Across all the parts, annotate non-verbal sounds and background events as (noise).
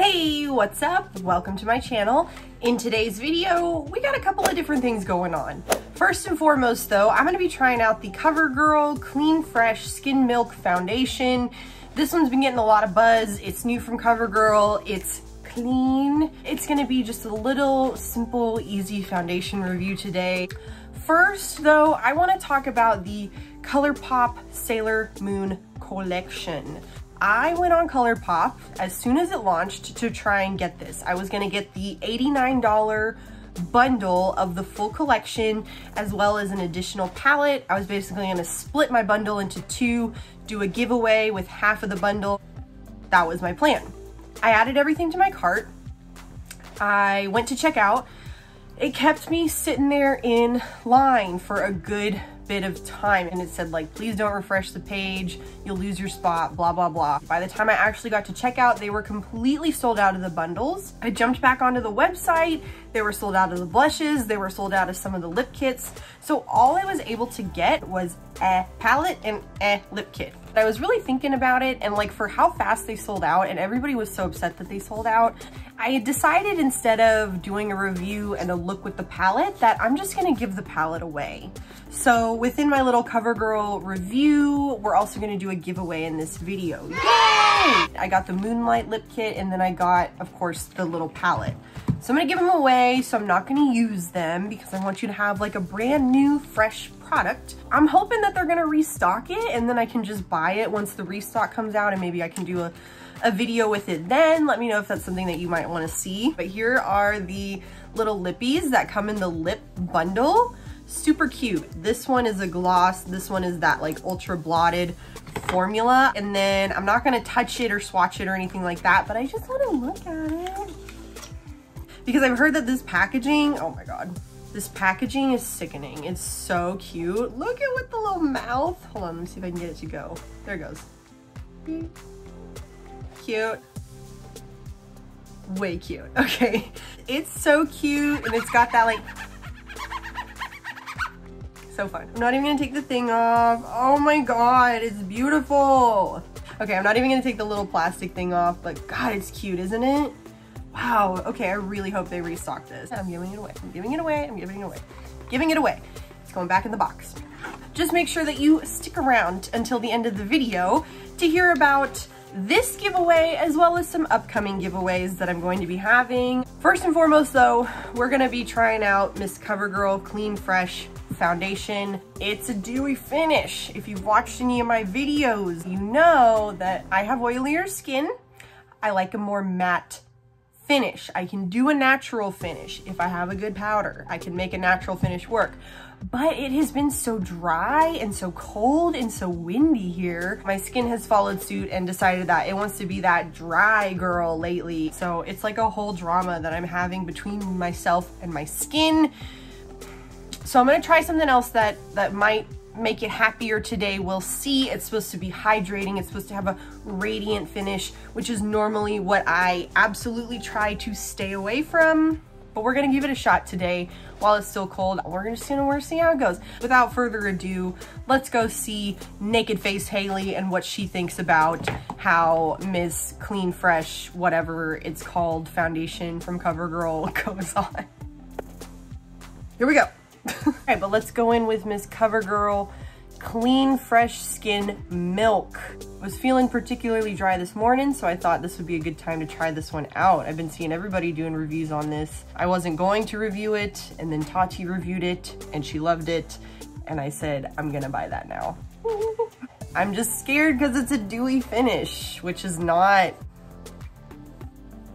Hey, what's up? Welcome to my channel. In today's video, we got a couple of different things going on. First and foremost though, I'm gonna be trying out the CoverGirl Clean Fresh Skin Milk Foundation. This one's been getting a lot of buzz. It's new from CoverGirl. It's clean. It's gonna be just a little simple, easy foundation review today. First though, I wanna talk about the ColourPop Sailor Moon collection. I went on ColourPop as soon as it launched to try and get this. I was gonna get the $89 bundle of the full collection as well as an additional palette. I was basically gonna split my bundle into two, do a giveaway with half of the bundle. That was my plan. I added everything to my cart. I went to check out. It kept me sitting there in line for a good bit of time and it said like, please don't refresh the page, you'll lose your spot, blah, blah, blah. By the time I actually got to checkout, they were completely sold out of the bundles. I jumped back onto the website, they were sold out of the blushes, they were sold out of some of the lip kits. So all I was able to get was a palette and a lip kit. I was really thinking about it and like for how fast they sold out and everybody was so upset that they sold out, I decided instead of doing a review and a look with the palette that I'm just gonna give the palette away. So within my little CoverGirl review, we're also gonna do a giveaway in this video. Yay! I got the Moonlight lip kit and then I got, of course, the little palette. So I'm gonna give them away, so I'm not gonna use them because I want you to have like a brand new, fresh product. I'm hoping that they're gonna restock it and then I can just buy it once the restock comes out and maybe I can do a, a video with it then. Let me know if that's something that you might wanna see. But here are the little lippies that come in the lip bundle. Super cute. This one is a gloss. This one is that like ultra blotted formula. And then I'm not gonna touch it or swatch it or anything like that, but I just wanna look at it because I've heard that this packaging, oh my God, this packaging is sickening. It's so cute. Look at what the little mouth. Hold on, let me see if I can get it to go. There it goes. Cute. Way cute. (laughs) Okay. It's so cute and it's got that like, so fun. I'm not even gonna take the thing off. Oh my God, it's beautiful. Okay, I'm not even gonna take the little plastic thing off, but God, it's cute, isn't it? Wow, okay, I really hope they restock this. I'm giving it away, I'm giving it away, I'm giving it away. Giving it away. It's going back in the box. Just make sure that you stick around until the end of the video to hear about this giveaway as well as some upcoming giveaways that I'm going to be having. First and foremost though, we're gonna be trying out Miss CoverGirl Clean Fresh foundation. It's a dewy finish. If you've watched any of my videos, you know that I have oilier skin. I like a more matte finish. I can do a natural finish if I have a good powder. I can make a natural finish work. But it has been so dry and so cold and so windy here. My skin has followed suit and decided that it wants to be that dry girl lately. So it's like a whole drama that I'm having between myself and my skin. So I'm gonna try something else that, that might make it happier today. We'll see. It's supposed to be hydrating. It's supposed to have a radiant finish, which is normally what I absolutely try to stay away from. But we're gonna give it a shot today while it's still cold. We're just gonna we're see how it goes. Without further ado, let's go see Naked Face Haley and what she thinks about how Miss Clean Fresh, whatever it's called, foundation from CoverGirl (laughs) goes on. Here we go. All right, but let's go in with Miss CoverGirl Clean Fresh Skin Milk. Was feeling particularly dry this morning, so I thought this would be a good time to try this one out. I've been seeing everybody doing reviews on this. I wasn't going to review it, and then Tati reviewed it, and she loved it, and I said, I'm gonna buy that now. (laughs) I'm just scared because it's a dewy finish, which is not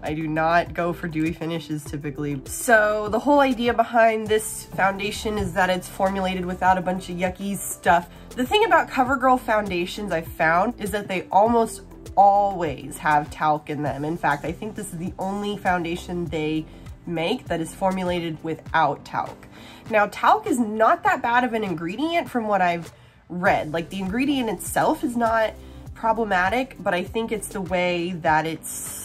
I do not go for dewy finishes typically. So the whole idea behind this foundation is that it's formulated without a bunch of yucky stuff. The thing about CoverGirl foundations I've found is that they almost always have talc in them. In fact, I think this is the only foundation they make that is formulated without talc. Now, talc is not that bad of an ingredient from what I've read. Like the ingredient itself is not problematic, but I think it's the way that it's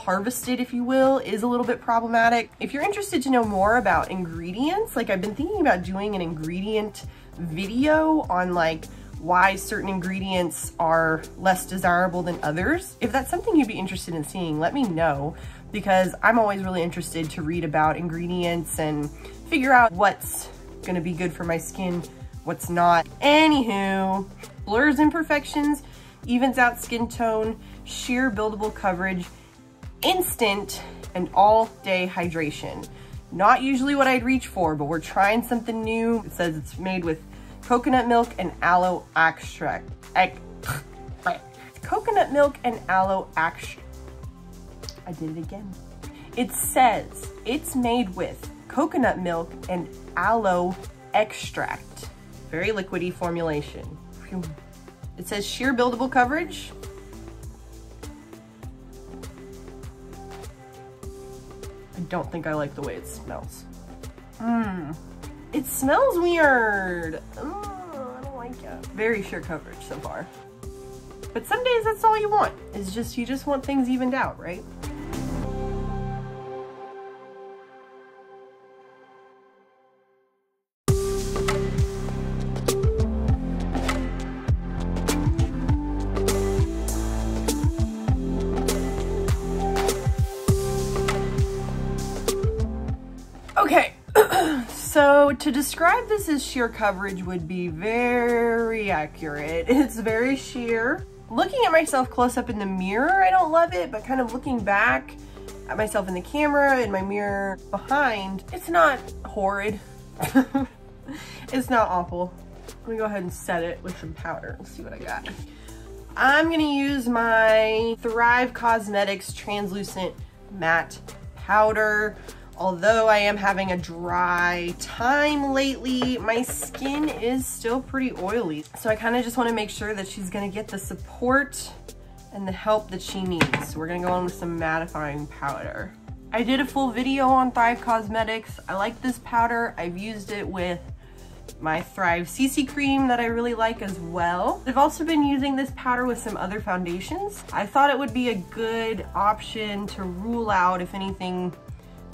harvested, if you will, is a little bit problematic. If you're interested to know more about ingredients, like I've been thinking about doing an ingredient video on like why certain ingredients are less desirable than others. If that's something you'd be interested in seeing, let me know because I'm always really interested to read about ingredients and figure out what's gonna be good for my skin, what's not. Anywho, blurs imperfections, evens out skin tone, sheer buildable coverage, instant and all day hydration. Not usually what I'd reach for, but we're trying something new. It says it's made with coconut milk and aloe extract. (laughs) coconut milk and aloe extract. I did it again. It says it's made with coconut milk and aloe extract. Very liquidy formulation. It says sheer buildable coverage. Don't think I like the way it smells. Mmm. It smells weird. I don't like it. Very sheer coverage so far. But some days that's all you want. It's just, you just want things evened out, right? To describe this as sheer coverage would be very accurate. (laughs) It's very sheer. Looking at myself close up in the mirror, I don't love it, but kind of looking back at myself in the camera, in my mirror behind, it's not horrid. (laughs) it's not awful. Let me go ahead and set it with some powder and see what I got. I'm gonna use my Thrive Causemetics Translucent Matte Powder. Although I am having a dry time lately, my skin is still pretty oily. So I kind of just want to make sure that she's going to get the support and the help that she needs. So we're going to go on with some mattifying powder. I did a full video on Thrive Causemetics. I like this powder. I've used it with my Thrive CC cream that I really like as well. I've also been using this powder with some other foundations. I thought it would be a good option to rule out if anything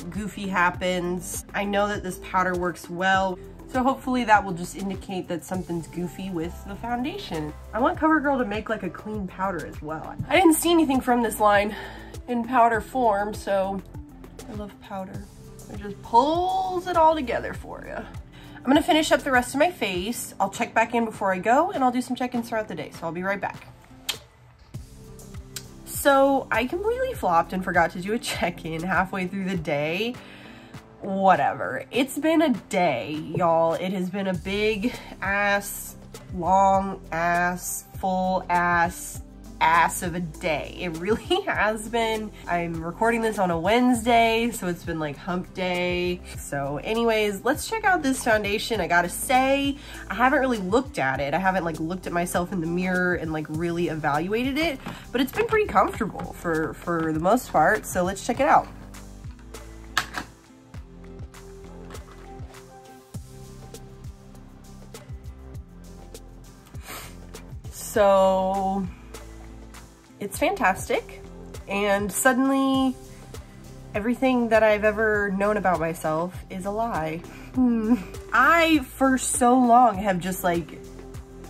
goofy happens. I know that this powder works well, so hopefully that will just indicate that something's goofy with the foundation. I want CoverGirl to make like a clean powder as well. I didn't see anything from this line in powder form, so I love powder. It just pulls it all together for you. I'm gonna finish up the rest of my face. I'll check back in before I go and I'll do some check-ins throughout the day, so I'll be right back. So I completely flopped and forgot to do a check-in halfway through the day. Whatever. It's been a day, y'all. It has been a big ass, long ass, full ass ass of a day. It really (laughs) has been. I'm recording this on a Wednesday, so it's been like hump day. So anyways, let's check out this foundation. I gotta say, I haven't really looked at it. I haven't like looked at myself in the mirror and like really evaluated it, but it's been pretty comfortable for, for the most part. So let's check it out. So it's fantastic. And suddenly everything that I've ever known about myself is a lie. Hmm. I, for so long, have just like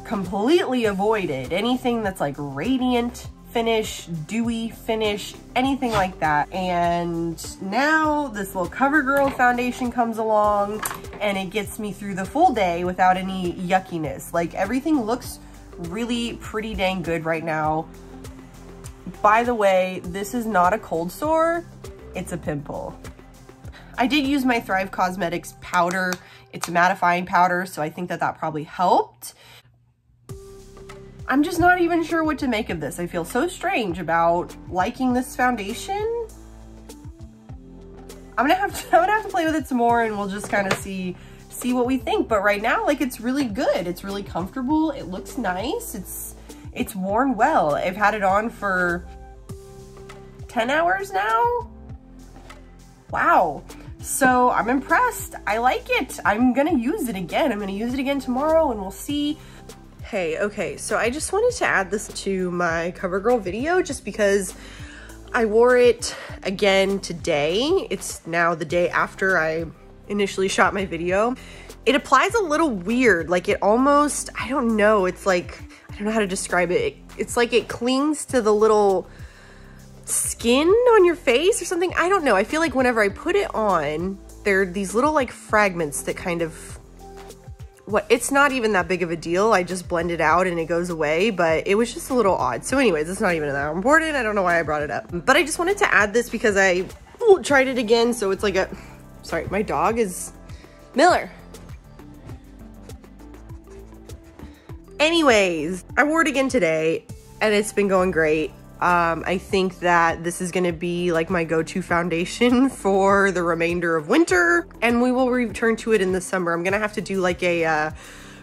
completely avoided anything that's like radiant finish, dewy finish, anything like that. And now this little CoverGirl foundation comes along and it gets me through the full day without any yuckiness. Like everything looks really pretty dang good right now. By the way, this is not a cold sore, it's a pimple. I did use my Thrive Causemetics powder. It's a mattifying powder, so I think that that probably helped. I'm just not even sure what to make of this. I feel so strange about liking this foundation. I'm gonna have to, (laughs) I'm gonna have to play with it some more and we'll just kind of see see what we think. But right now, like it's really good. It's really comfortable. It looks nice. It's it's worn well. I've had it on for 10 hours now. Wow. So I'm impressed. I like it. I'm gonna use it again. I'm gonna use it again tomorrow and we'll see. Hey, okay, so I just wanted to add this to my CoverGirl video just because I wore it again today. It's now the day after I initially shot my video It applies a little weird, like it almost, I don't know, it's like, I don't know how to describe it. It's like it clings to the little skin on your face or something. I don't know. I feel like whenever I put it on, there are these little like fragments that kind of what it's not even that big of a deal. I just blend it out and it goes away, but it was just a little odd. So anyways, it's not even that important. I don't know why I brought it up, but I just wanted to add this because I ooh, tried it again. So it's like a, sorry, my dog is Miller. Anyways, I wore it again today and it's been going great. Um, I think that this is gonna be like my go-to foundation (laughs) for the remainder of winter and we will return to it in the summer. I'm gonna have to do like a uh,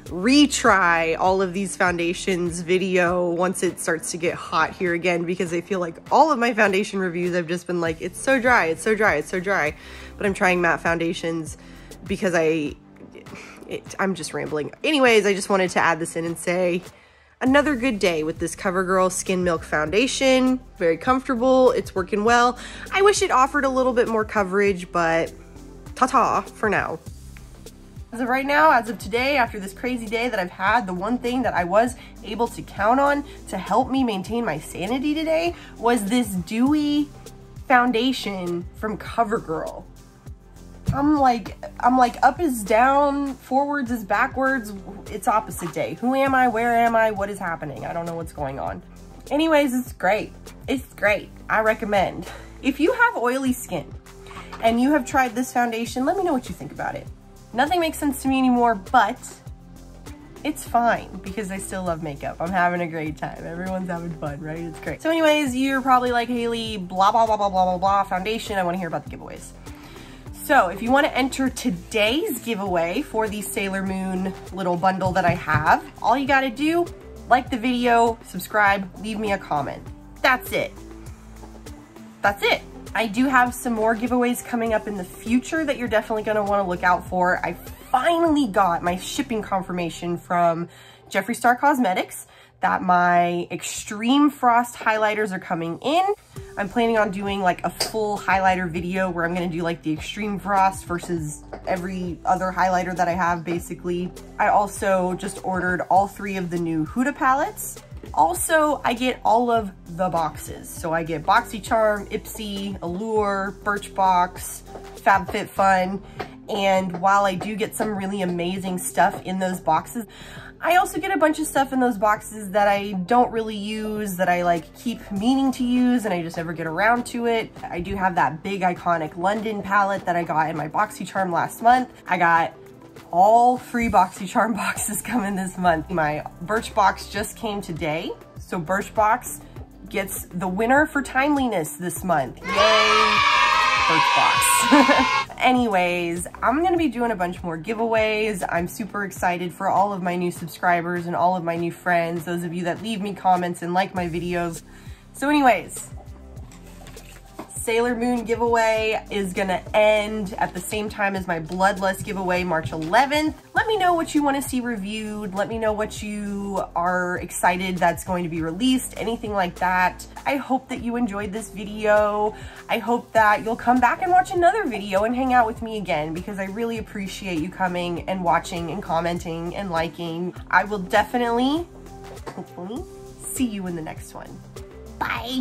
retry all of these foundations video once it starts to get hot here again because I feel like all of my foundation reviews I've just been like, it's so dry, it's so dry, it's so dry. But I'm trying matte foundations because I, it, I'm just rambling. Anyways, I just wanted to add this in and say, another good day with this CoverGirl Skin Milk Foundation. Very comfortable, it's working well. I wish it offered a little bit more coverage, but ta-ta for now. As of right now, as of today, after this crazy day that I've had, the one thing that I was able to count on to help me maintain my sanity today was this dewy foundation from CoverGirl. I'm like, I'm like up is down, forwards is backwards. It's opposite day. Who am I? Where am I? What is happening? I don't know what's going on. Anyways, it's great. It's great. I recommend. If you have oily skin and you have tried this foundation, let me know what you think about it. Nothing makes sense to me anymore, but it's fine because I still love makeup. I'm having a great time. Everyone's having fun, right? It's great. So anyways, you're probably like, Haley, blah, blah, blah, blah, blah, blah, blah, foundation. I want to hear about the giveaways. So if you want to enter today's giveaway for the Sailor Moon little bundle that I have, all you got to do, like the video, subscribe, leave me a comment. That's it. That's it. I do have some more giveaways coming up in the future that you're definitely going to want to look out for. I finally got my shipping confirmation from Jeffree Star Cosmetics that my Extreme Frost highlighters are coming in. I'm planning on doing like a full highlighter video where I'm gonna do like the Extreme Frost versus every other highlighter that I have basically. I also just ordered all three of the new Huda palettes. Also, I get all of the boxes. So I get BoxyCharm, Ipsy, Allure, Birchbox, FabFitFun, and while I do get some really amazing stuff in those boxes, I also get a bunch of stuff in those boxes that I don't really use, that I like keep meaning to use and I just never get around to it. I do have that big iconic London palette that I got in my BoxyCharm last month. I got all free BoxyCharm (laughs) boxes coming this month. My Birchbox just came today. So Birchbox gets the winner for timeliness this month. Yay! Birchbox. (laughs) Anyways, I'm gonna be doing a bunch more giveaways. I'm super excited for all of my new subscribers and all of my new friends, those of you that leave me comments and like my videos. So anyways, Sailor Moon giveaway is gonna end at the same time as my Bloodlust giveaway, March 11th. Let me know what you wanna see reviewed. Let me know what you are excited that's going to be released, anything like that. I hope that you enjoyed this video. I hope that you'll come back and watch another video and hang out with me again because I really appreciate you coming and watching and commenting and liking. I will definitely, hopefully, see you in the next one. Bye.